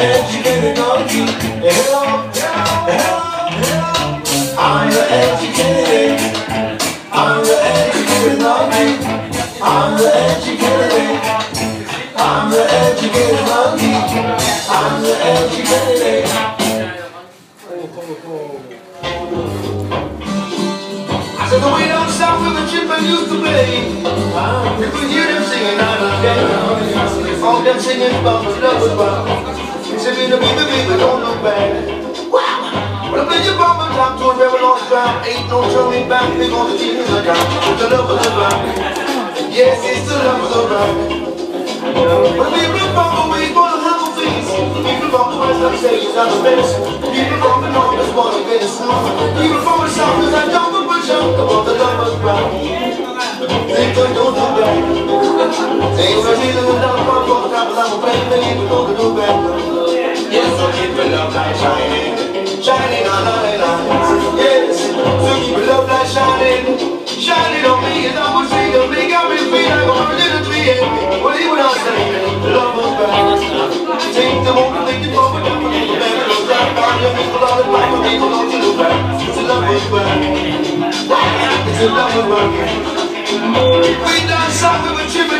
educated donkey. Hello, hello, the children used to play. You could hear them singing and day. All them singing about the love about. Me the baby, baby, don't look back. Wow. Well, when you bump and top to a on the ground, ain't no turning back. They gonna keep me down. What the love was about. Yes, it's the love was about. When people bump away for the humble things, people bump away like say it's not the best. People bump all this wanna get it smooth. People from the south, cause I don't go push up about the love we done something with Chip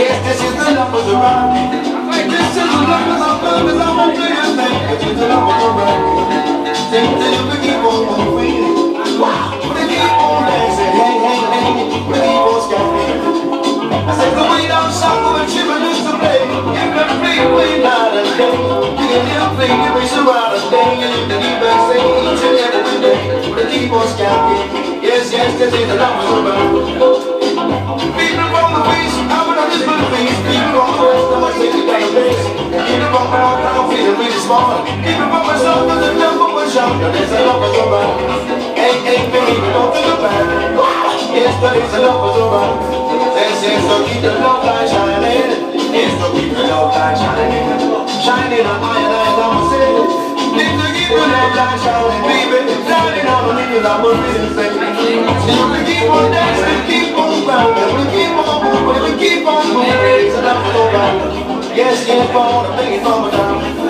Yes, this is the numbers around. This is the numbers of numbers. I won't do your thing. This is the numbers around. Think that you can keep on moving. Wow, we keep on dancing. Hey, hey, hey, we keep on scatting. I said the way down south where children used to play. You can play way night and day. You can hear play, you race around a day. And you can even say each and every day. We keep on scatting. Yes, yes, this is the numbers around. People feeling really small. People from the south, there's a number one shot. There's a numbers around. Hey, hey, baby, don't think about it. Yes, so keep the love light shining. Yes, so keep the love light shining. Shining on iron and I'm. Need to keep the love light shining, baby. Shining on the I'm you can keep on dancing, keep on keep on moving, keep on moving. Back. Yes, yes, for the thing from a down.